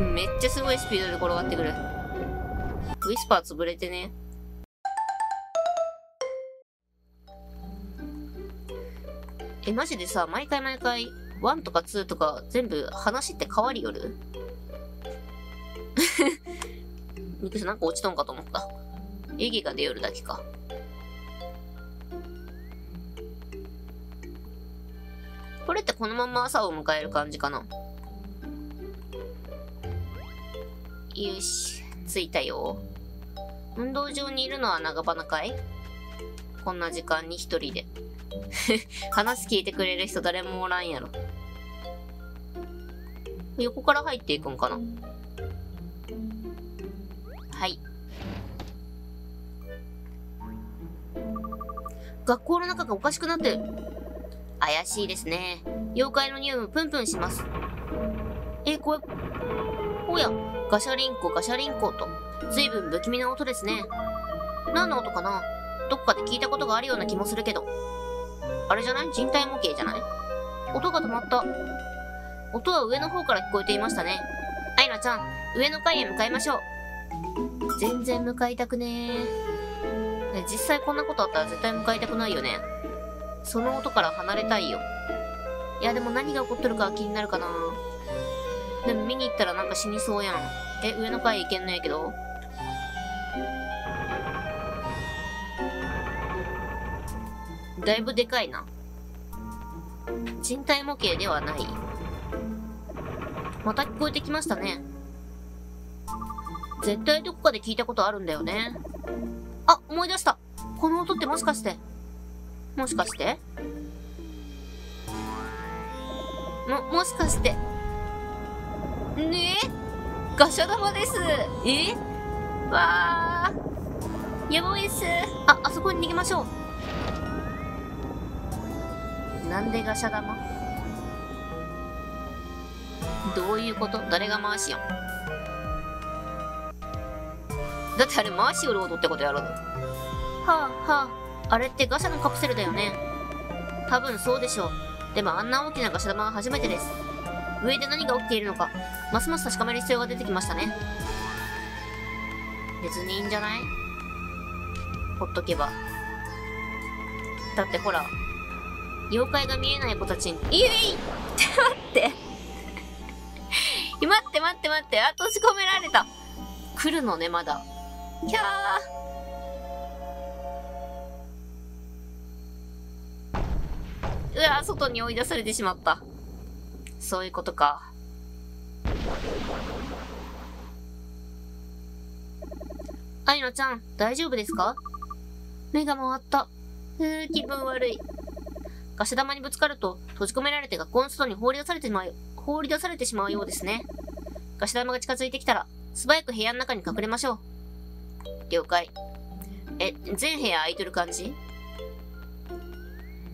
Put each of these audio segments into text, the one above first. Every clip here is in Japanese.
めっちゃすごいスピードで転がってくる。ウィスパー潰れてね。え、マジでさ、毎回毎回、1とか2とか全部話って変わりよる？ミクスなんか落ちとんかと思った。エギが出よるだけか。これってこのまま朝を迎える感じかな？よし、着いたよ。運動場にいるのは長花かいこんな時間に一人で。話聞いてくれる人誰もおらんやろ。横から入っていくんかな？はい。学校の中がおかしくなってる。怪しいですね。妖怪の匂いもプンプンします。え、これ、おや、ガシャリンコ、ガシャリンコと、随分不気味な音ですね。何の音かな？どっかで聞いたことがあるような気もするけど。あれじゃない？人体模型じゃない？音が止まった。音は上の方から聞こえていましたね。アイナちゃん、上の階へ向かいましょう。全然向かいたくねー。実際こんなことあったら絶対向かいたくないよね。その音から離れたいよ。いや、でも何が起こっとるか気になるかなでも見に行ったらなんか死にそうやん。え、上の階行けんのやけどだいぶでかいな。人体模型ではない。また聞こえてきましたね。絶対どこかで聞いたことあるんだよね。あ、思い出した。この音ってもしかして。もしかして？も、もしかして。ねえガシャ玉です。え？わあ。やばいです。あ、あそこに逃げましょう。なんでガシャ玉？どういうこと？誰が回しよんだってあれ回しよる音ってことやろはあはあ、あれってガシャのカプセルだよね。多分そうでしょう。でもあんな大きなガシャ玉は初めてです。上で何が起きているのか、ますます確かめる必要が出てきましたね。別にいいんじゃない？ほっとけば。だってほら、妖怪が見えない子たちに、いいいって待って待って待って待って、あ、閉じ込められた。来るのね、まだ。キャー。うわ、外に追い出されてしまった。そういうことか。アイナちゃん、大丈夫ですか？目が回った。ふう、気分悪い。ガシ玉にぶつかると、閉じ込められて学校の外に放り出されてしまう、放り出されてしまうようですね。ガシ玉が近づいてきたら、素早く部屋の中に隠れましょう。了解。え、全部屋空いてる感じ？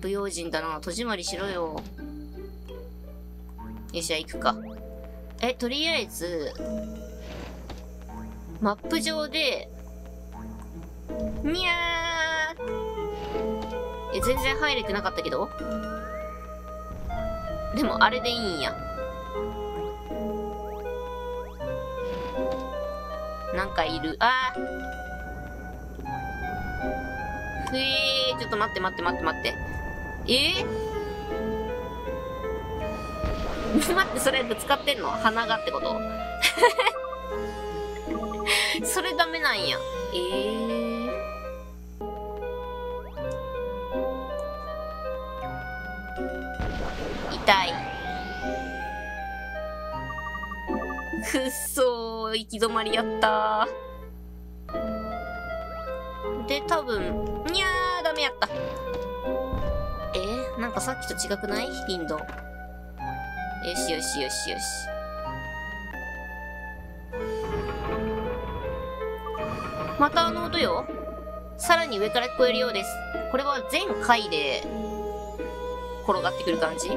不用心だな。戸締まりしろよ。よし、じゃ行くか。え、とりあえず、マップ上で、にゃーえ、全然入れてなかったけどでも、あれでいいんや。なんかいる。あー。えー、ちょっと待って待って待って待って。えー、待って、それぶつかってんの？鼻がってこと？それダメなんや。えー。痛い。くっそー、行き止まりやったで、多分、にゃー、ダメやった。えー、なんかさっきと違くない？頻度。よしよしよしよし。またあの音よ。さらに上から聞こえるようです。これは全回で転がってくる感じ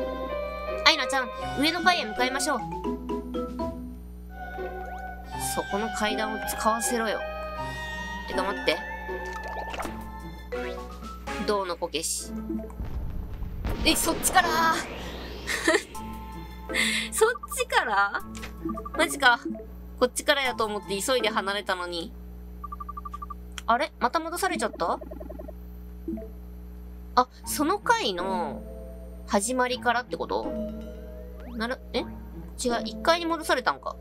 アイナちゃん、上の階へ向かいましょう。そこの階段を使わせろよ。てか待って。銅のこけし。え、そっちから そっちから？マジか。こっちからやと思って急いで離れたのに。あれ？また戻されちゃった？あ、その回の始まりからってこと？なる、え？違う、1階に戻されたんか。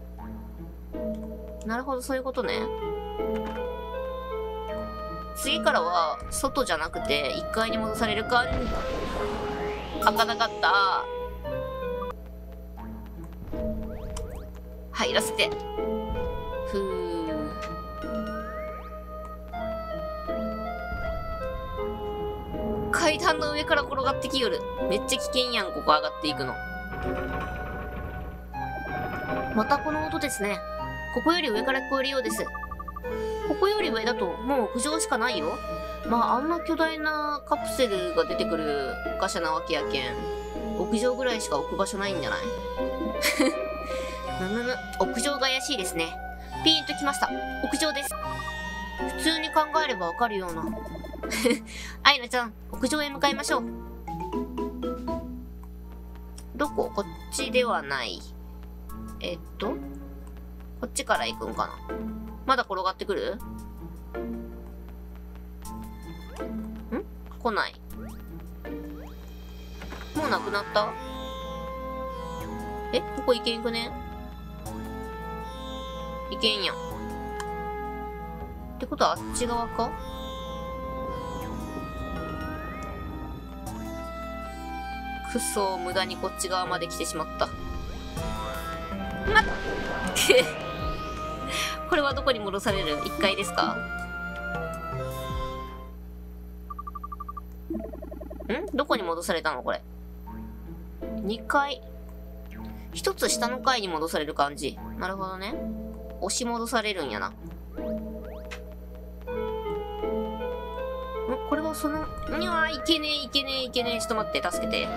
なるほど、そういうことね。次からは、外じゃなくて、1階に戻されるか、開かなかった。入らせて。ふう。階段の上から転がってきよる。めっちゃ危険やん、ここ上がっていくの。またこの音ですね。ここより上から聞こえるようです。ここより上だともう屋上しかないよ。まあ、あんな巨大なカプセルが出てくるガシャなわけやけん。屋上ぐらいしか置く場所ないんじゃない？むむむ、屋上が怪しいですね。ピーンときました。屋上です。普通に考えればわかるような。アイナちゃん、屋上へ向かいましょう。どここっちではない。えっと、こっちから行くん。かな。まだ転がってくるん。来ない。もうなくなったえここ行けんくね？行けんやん。ってことはあっち側か？くそ無駄にこっち側まで来てしまった。まっ これはどこに戻される ?1 階ですか？ん？どこに戻されたのこれ？2階。一つ下の階に戻される感じ。なるほどね。押し戻されるんやな。んこれはその、にゃーいけねえいけねえいけねえ。ちょっと待って、助けて。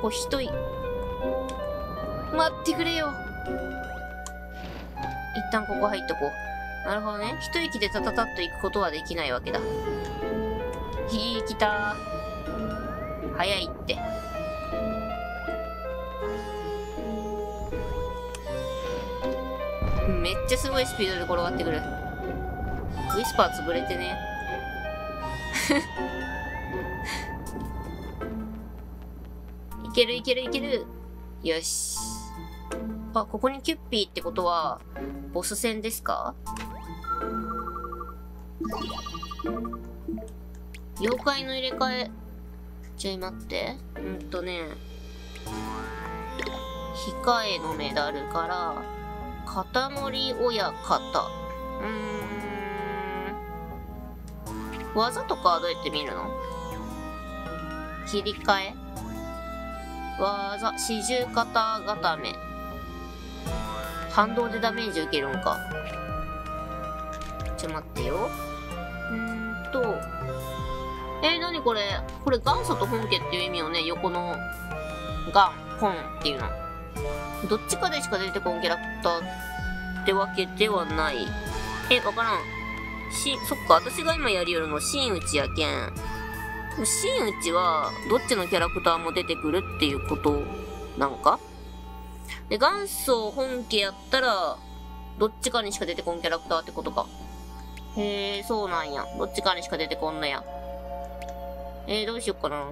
ここ一人。待ってくれよ。一旦ここ入っとこう。なるほどね。一息でタタタッと行くことはできないわけだ。ひー、来たー早いって。めっちゃすごいスピードで転がってくる。ウィスパー潰れてね。いけるいけるいける。よし。あ、ここにキュッピーってことは、ボス戦ですか？妖怪の入れ替え。ちょい待って。うんとね。控えのメダルから、肩乗り親方。うーん。技とかはどうやって見るの？切り替え？技、四十肩固め。反動でダメージ受けるんか。ちょ、待ってよ。うーと。えー、なにこれ？これ元祖と本家っていう意味をね、横の元、本っていうの。どっちかでしか出てこんキャラクターってわけではない。え、わからん。し、そっか、私が今やるよりも真打ちやけん。真打ちは、どっちのキャラクターも出てくるっていうことなんか？で、元祖本家やったら、どっちかにしか出てこんキャラクターってことか。へえ、そうなんや。どっちかにしか出てこんのや。えー、どうしよっかな。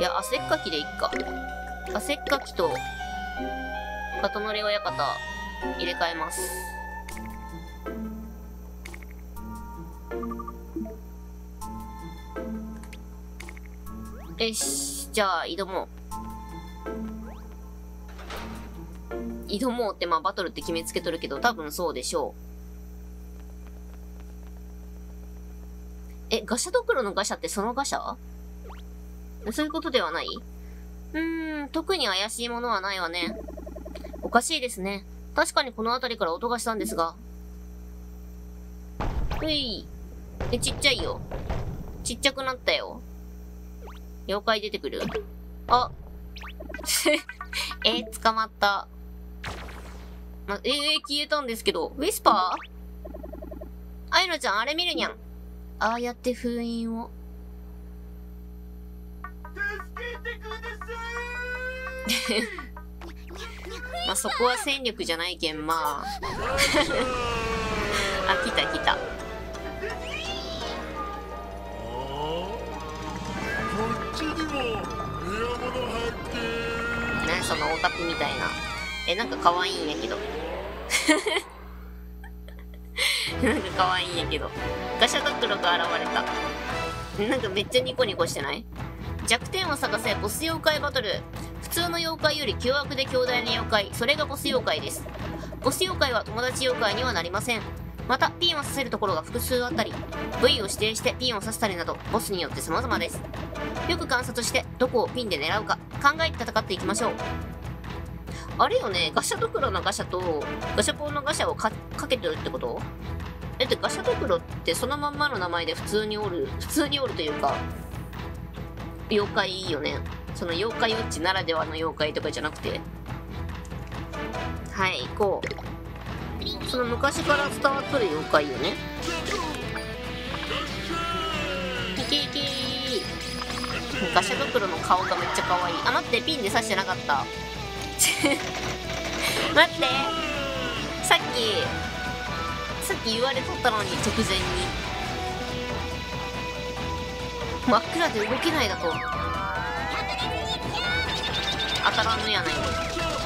いや、汗っかきでいっか。汗っかきと、肩乗り親方、入れ替えます。よし、じゃあ、挑もう。挑もうってまあバトルって決めつけとるけど、多分そうでしょう。え、ガシャドクロのガシャってそのガシャ？そういうことではない？うーん、特に怪しいものはないわね。おかしいですね。確かにこの辺りから音がしたんですが。うい。え、ちっちゃいよ。ちっちゃくなったよ。妖怪出てくるあ。え捕まった。ま、えー、消えたんですけど。ウィスパー？アイナちゃん、あれ見るにゃん。ああやって封印を。まあそこは戦力じゃないけん、まあ。あ、来た来た。何そのオタクみたいな。え、なんか可愛いんやけど。なんか可愛いんやけど。ガシャドクロが現れた。なんかめっちゃニコニコしてない？弱点を探せボス妖怪バトル。普通の妖怪より凶悪で強大な妖怪。それがボス妖怪です。ボス妖怪は友達妖怪にはなりません。また、ピンを刺せるところが複数あったり、部位を指定してピンを刺したりなど、ボスによって様々です。よく観察して、どこをピンで狙うか、考えて戦っていきましょう。あれよね、ガシャドクロのガシャと、ガシャポンのガシャをかけてるってこと？え、ってガシャドクロってそのまんまの名前で普通におる、普通におるというか、妖怪いいよね。その妖怪ウォッチならではの妖怪とかじゃなくて。はい、行こう。その昔から伝わっとる妖怪よね。いけいけガシャドクロの顔がめっちゃ可愛い。あ、待って、ピンで刺してなかった。待ってさっきさっき言われとったのに直前に真っ暗で動けないだと当たらんのやない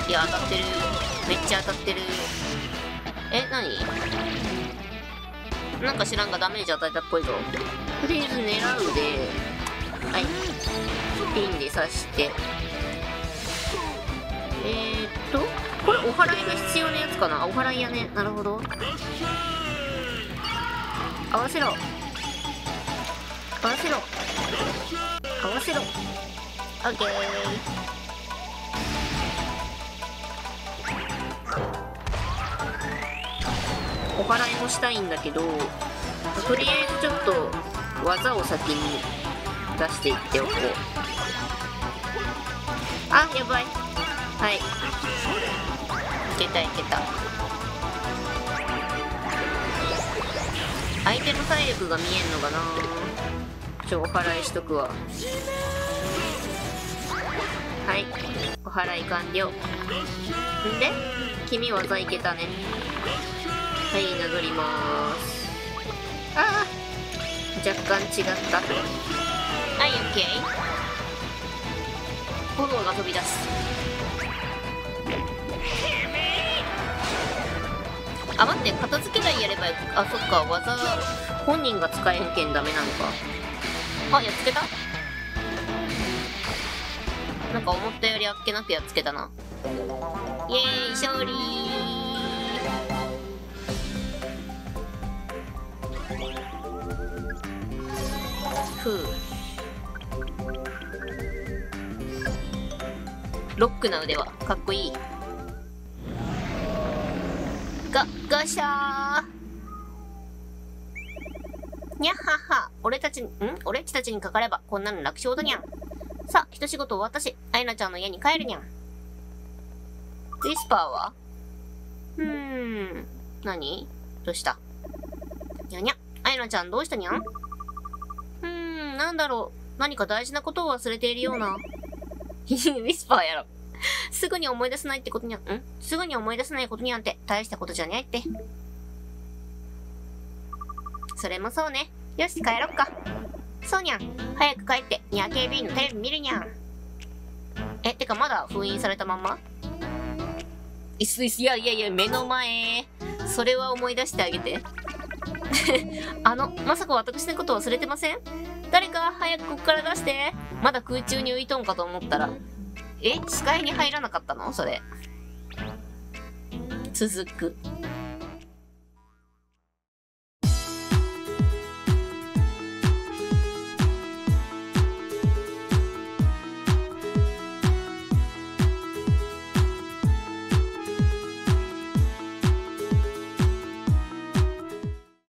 いや当たってる。めっちゃ当たってる。え何？なんか知らんがダメージ与えたっぽいぞ。とりあえず狙うではい。ピンで刺して。えー、っとこれお祓いが必要なやつかな？お祓いやね。なるほど。合わせろ。合わせろ。合わせろ。オッケー。お祓いもしたいんだけどとりあえずちょっと技を先に出していっておこう。あやばい。はい。いけたいけた。相手の体力が見えんのかな。ちょお払いしとくわ。はい。お払い完了。んで？君技いけたね。はいなぞります。ああ若干違った。はいオッケー炎が飛び出す。あ、待って、片付け台やればあ、そっか、技、本人が使えんけんダメなのか。あ、やっつけた？なんか思ったよりあっけなくやっつけたな。イエーイ、勝利ロックな腕はかっこいい。が、ガシャーにゃっはっは。俺たち、ん？俺っちたちにかかれば、こんなの楽勝だにゃん。さあ、一仕事終わったし、アイナちゃんの家に帰るにゃん。ウィスパーは？うーん。何？どうした？にゃにゃ。アイナちゃんどうしたにゃん？うーん、なんだろう。何か大事なことを忘れているような。ウィスパーやろ。すぐに思い出せないってことにゃ、ん？すぐに思い出せないことにゃんて、大したことじゃねえって。それもそうね。よし、帰ろっか。そうにゃん。早く帰って、ニャ KB のテレビ見るにゃん。え、てかまだ封印されたまんま？いすいす、いやいやいや、目の前。それは思い出してあげて。あの、まさか私のこと忘れてません？誰か早くここから出して。まだ空中に浮いとんかと思ったら、え？視界に入らなかったの？それ。続く。